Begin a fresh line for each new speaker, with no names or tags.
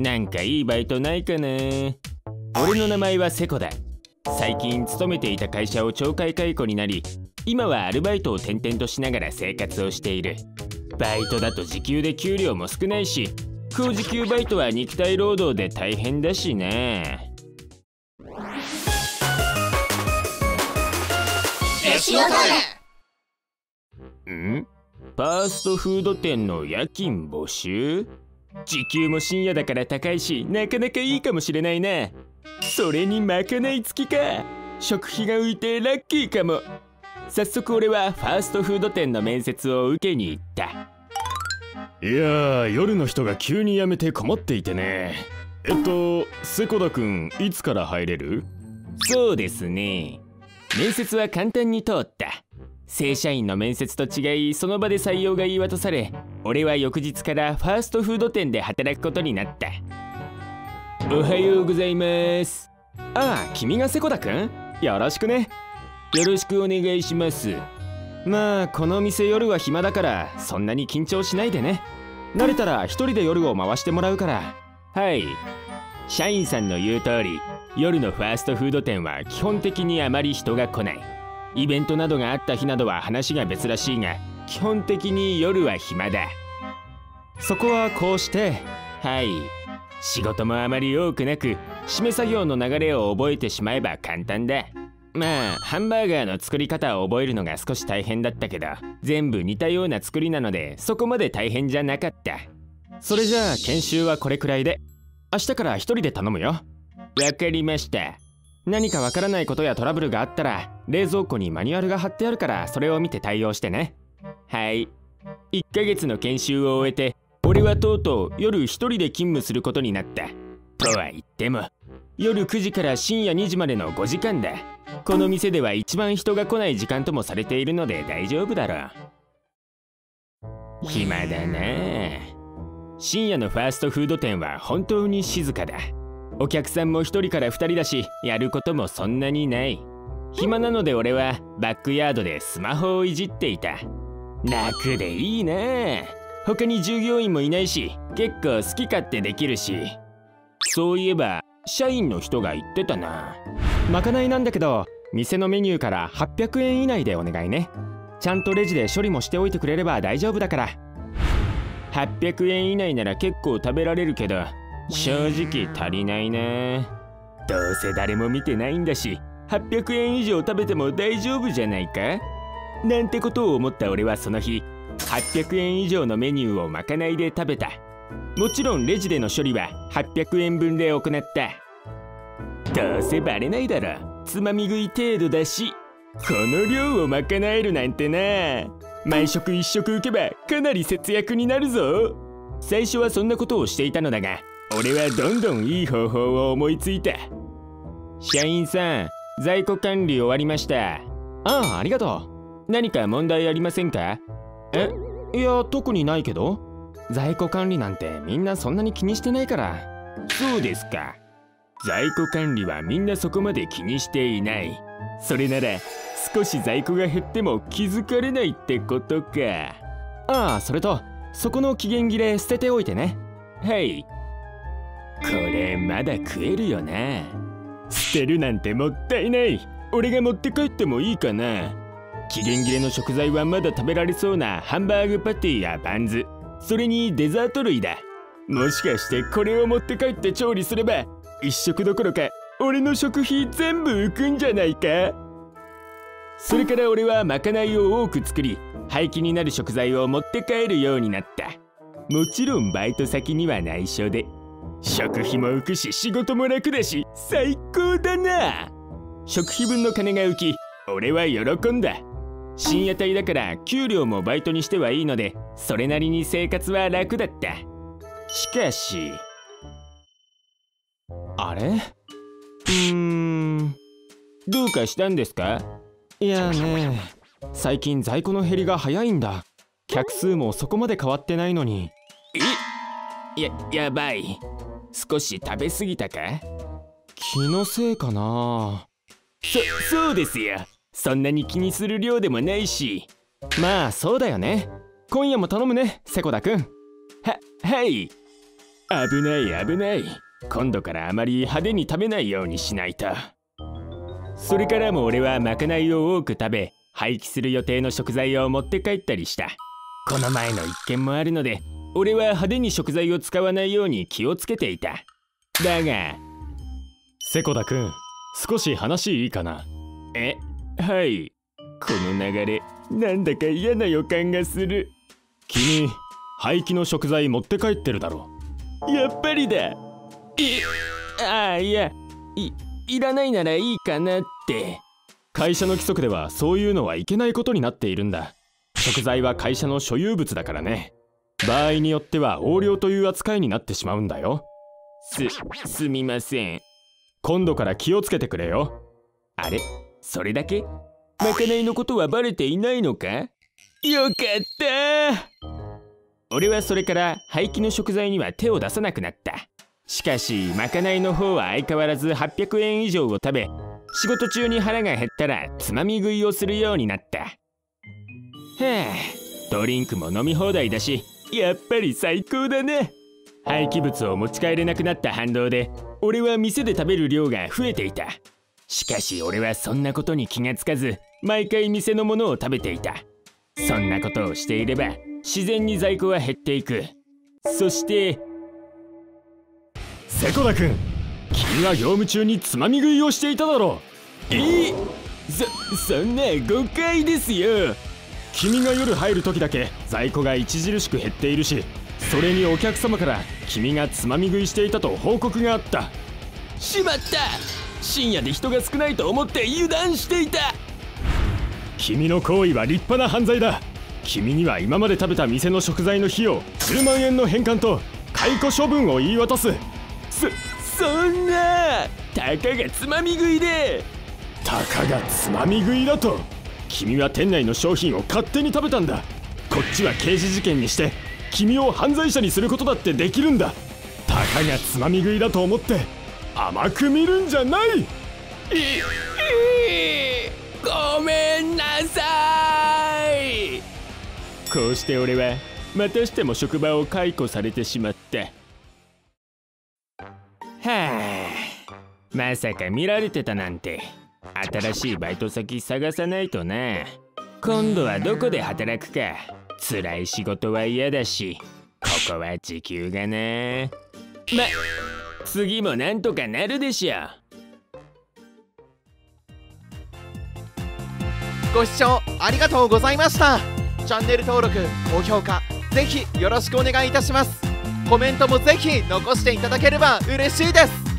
なんかいいバイトないかな俺の名前はセコだ。最近勤めていた会社を懲戒解雇になり今はアルバイトを転々としながら生活をしている。バイトだと時給で給料も少ないし高時給バイトは肉体労働で大変だしね。ん？ファーストフード店の夜勤募集？時給も深夜だから高いしなかなかいいかもしれないなそれにまかない付きか。食費が浮いてラッキーかも。早速俺はファーストフード店の面接を受けに行った。
いや夜の人が急に辞めて困っていてね。えっとセコダくんいつから入れる？
そうですね。面接は簡単に通った正社員の面接と違いその場で採用が言い渡され俺は翌日からファーストフード店で働くことになった。おはようございます。
ああ君がセコダくん？よろしくね。
よろしくお願いします。
まあこの店夜は暇だからそんなに緊張しないでね。慣れたら一人で夜を回してもらうから。
はい。社員さんの言う通り夜のファーストフード店は基本的にあまり人が来ない。イベントなどがあった日などは話が別らしいが基本的に夜は暇だ。
そこはこうして
はい。仕事もあまり多くなく締め作業の流れを覚えてしまえば簡単だ。まあハンバーガーの作り方を覚えるのが少し大変だったけど全部似たような作りなのでそこまで大変じゃなかった。
それじゃあ研修はこれくらいで。明日から一人で頼むよ。わ
かりました。
何かわからないことやトラブルがあったら冷蔵庫にマニュアルが貼ってあるからそれを見て対応してね。
はい。1ヶ月の研修を終えて俺はとうとう夜一人で勤務することになった。とは言っても夜9時から深夜2時までの5時間だこの店では一番人が来ない時間ともされているので大丈夫だろう。暇だな。深夜のファーストフード店は本当に静かだ。お客さんも1人から2人だしやることもそんなにない。暇なので俺はバックヤードでスマホをいじっていた。楽でいいな。他に従業員もいないし結構好き勝手できるし。そういえば社員の人が言ってたな。
まかないなんだけど店のメニューから800円以内でお願いね。ちゃんとレジで処理もしておいてくれれば大丈夫だから。
800円以内なら結構食べられるけど正直足りないなどうせ誰も見てないんだし800円以上食べても大丈夫じゃないか？なんてことを思った俺はその日800円以上のメニューをまかないで食べた。もちろんレジでの処理は800円分で行った。どうせバレないだろつまみ食い程度だしこの量を賄えるなんてな。毎食一食浮けばかなり節約になるぞ。最初はそんなことをしていたのだが俺はどんどんいい方法を思いついた。社員さん在庫管理終わりました。
ああありがと
う。何か問題ありませんか？
え？いや特にないけど。在庫管理なんてみんなそんなに気にしてないから。
そうですか。在庫管理はみんなそこまで気にしていない。それなら少し在庫が減っても気づかれないってことか。
ああそれとそこの期限切れ捨てておいてね。
はい。これまだ食えるよな捨てるなんてもったいない。俺が持って帰ってもいいかな。期限切れの食材はまだ食べられそうなハンバーグパティやバンズ。それにデザート類だ。もしかしてこれを持って帰って調理すれば一食どころか俺の食費全部浮くんじゃないか？それから俺はまかないを多く作り廃棄になる食材を持って帰るようになった。もちろんバイト先には内緒で。食費も浮くし仕事も楽だし最高だな。食費分の金が浮き俺は喜んだ。深夜帯だから給料もバイトにしてはいいのでそれなりに生活は楽だった。しかし
あれ？うーん
どうかしたんですか？
いやね最近在庫の減りが早いんだ。客数もそこまで変わってないのに。
え？ややばい。少し食べ過ぎたか？
気のせいかな。
そそうですよ。そんなに気にする量でもないし。
まあそうだよね。今夜も頼むねセコダくん。
ははい。危ない危ない。今度からあまり派手に食べないようにしないと。それからも俺はまかないを多く食べ廃棄する予定の食材を持って帰ったりした。この前の一件もあるので俺は派手に食材を使わないように気をつけていた。だが。
セコダ君少し話いいかな？
え？はい。この流れなんだか嫌な予感がする。
君廃棄の食材持って帰ってるだろ？
やっぱりだ。いああいやいいらないならいいかなって。
会社の規則ではそういうのはいけないことになっているんだ。食材は会社の所有物だからね場合によっては横領という扱いになってしまうんだよ。
すすみません。
今度から気をつけてくれよ。
あれ？それだけ？まかないのことはバレていないのか？よかった。俺はそれから廃棄の食材には手を出さなくなった。しかしまかないの方は相変わらず800円以上を食べ仕事中に腹が減ったらつまみ食いをするようになった。はあドリンクも飲み放題だしやっぱり最高だね。廃棄物を持ち帰れなくなった反動で俺は店で食べる量が増えていた。しかし俺はそんなことに気がつかず毎回店のものを食べていた。そんなことをしていれば自然に在庫は減っていく。そして
セコダ君君は業務中につまみ食いをしていただろ
う。えそそんな誤解ですよ
君が夜入る時だけ在庫が著しく減っているしそれにお客様から君がつまみ食いしていたと報告があった。
しまった。深夜で人が少ないと思って油断していた。
君の行為は立派な犯罪だ。君には今まで食べた店の食材の費用10万円の返還と解雇処分を言い渡す。
そそんな。たかがつまみ食いで。
たかがつまみ食いだと君は店内の商品を勝手に食べたんだ。こっちは刑事事件にして君を犯罪者にすることだってできるんだ。たかがつまみ食いだと思って甘く見るんじゃない。
ごめんなさい。こうして俺はまたしても職場を解雇されてしまったはあまさか見られてたなんて新しいバイト先探さないとな今度はどこで働くか。辛い仕事は嫌だし。ここは時給がなま次もなんとかなるでしょ。
ご視聴ありがとうございました。チャンネル登録高評価ぜひよろしくお願いいたします。コメントもぜひ残していただければ嬉しいです。